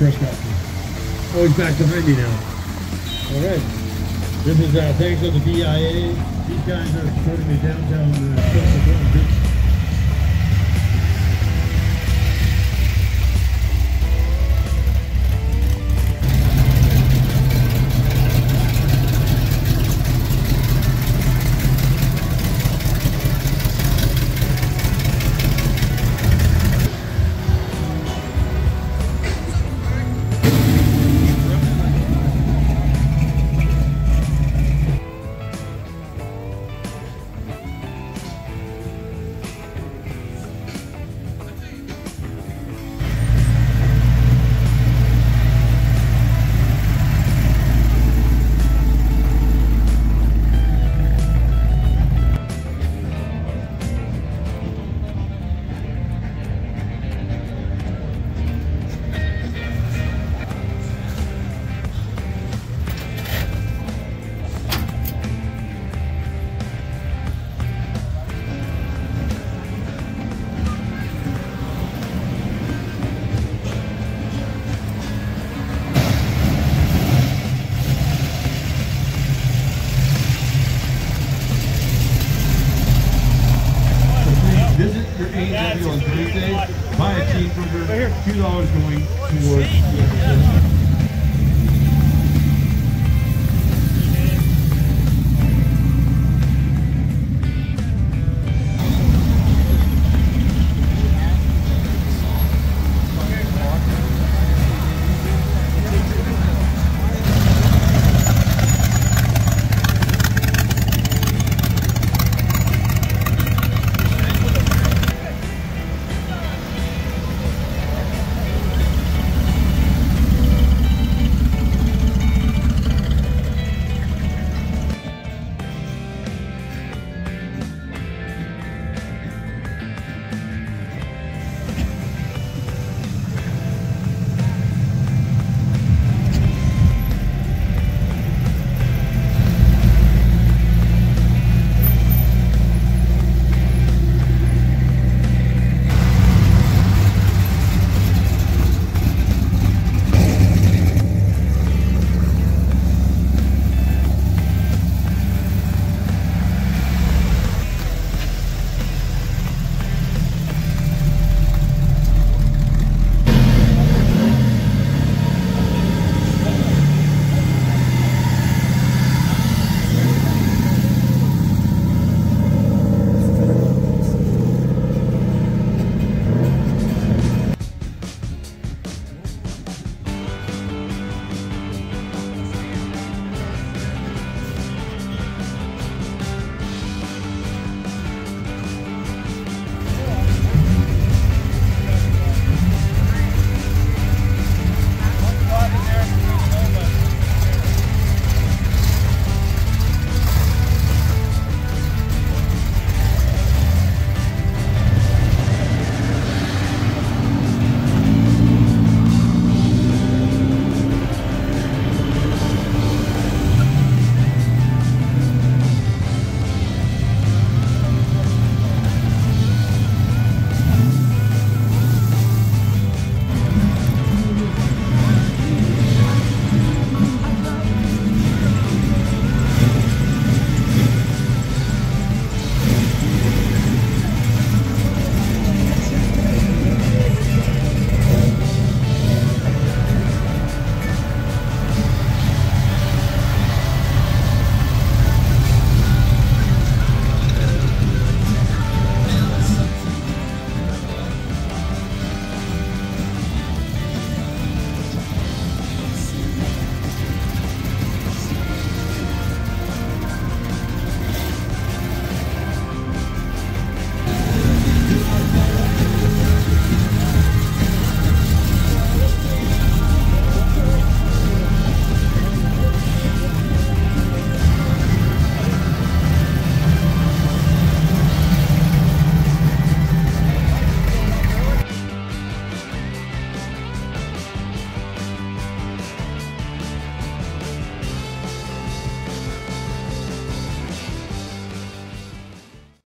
Oh, he's back behind me now. All right. This is uh, thanks to the BIA. These guys are supporting the downtown uh, A&W on Thursday. Buy a cheeseburger. Two dollars going towards the